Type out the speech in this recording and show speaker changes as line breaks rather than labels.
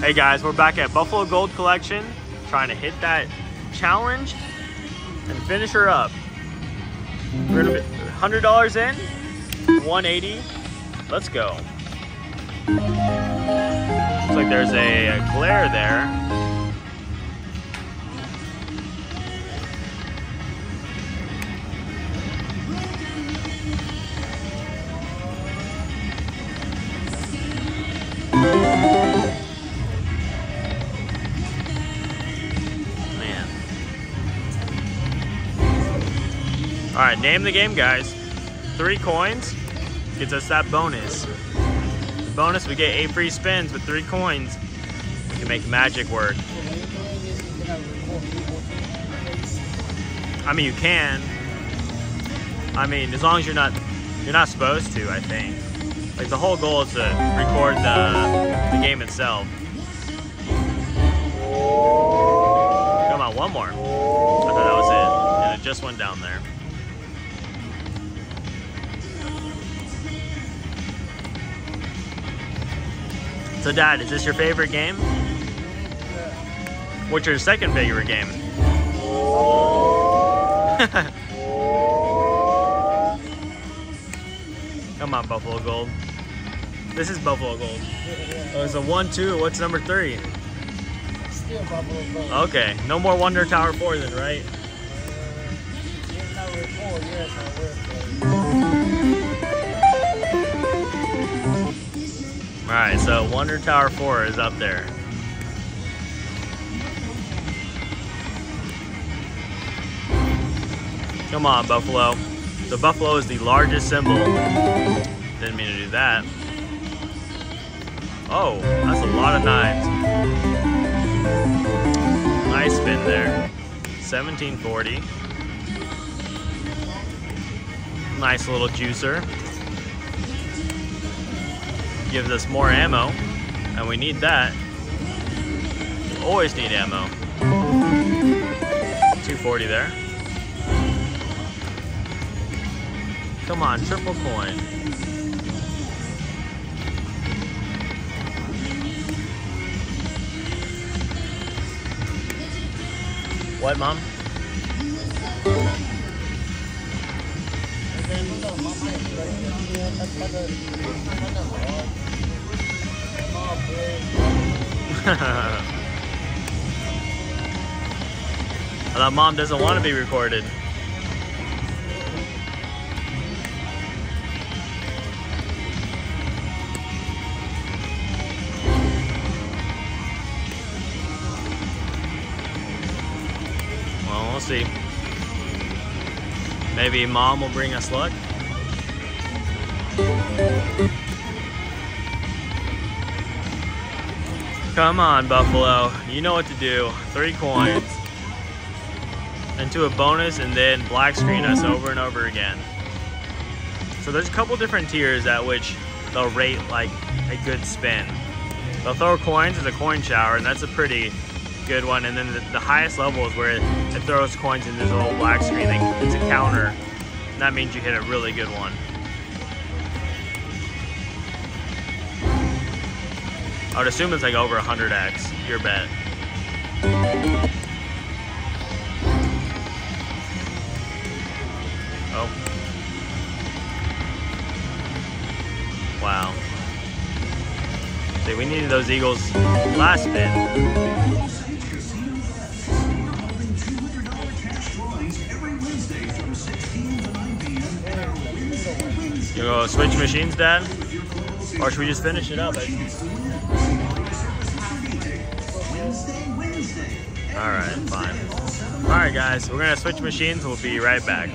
Hey guys, we're back at Buffalo Gold Collection, trying to hit that challenge and finish her up. We're gonna be $100 in, 180. Let's go. Looks like there's a, a glare there. All right, name the game, guys. Three coins gets us that bonus. The bonus, we get eight free spins with three coins. We can make magic work. I mean, you can. I mean, as long as you're not, you're not supposed to. I think. Like the whole goal is to record the the game itself. Come on, one more. I thought that was it, and it just went down there. So, Dad, is this your favorite game? What's your second favorite game? Come on, Buffalo Gold. This is Buffalo Gold. Oh, it's a one, two. What's number three?
Still Buffalo Gold.
Okay, no more Wonder Tower 4 then, right?
Here's
Alright, so Wonder Tower 4 is up there. Come on, Buffalo. The Buffalo is the largest symbol. Didn't mean to do that. Oh, that's a lot of nines. Nice spin there. 1740. Nice little juicer. Gives us more ammo, and we need that. Always need ammo. 240 there. Come on, triple coin. What, Mom? Thought Mom doesn't want to be recorded. Well, we'll see. Maybe Mom will bring us luck. Come on, Buffalo. You know what to do. Three coins. Into a bonus and then black screen us over and over again. So there's a couple different tiers at which they'll rate like a good spin. They'll throw coins as a coin shower and that's a pretty good one. And then the, the highest level is where it, it throws coins into this little black screen. It's a counter. And that means you hit a really good one. I would assume it's like over 100x, your bet. Oh. Wow. See, we needed those Eagles last spin. You go switch machines, Dad? Or should we just finish it up? Alright, fine. Alright guys, we're gonna switch machines, we'll be right back.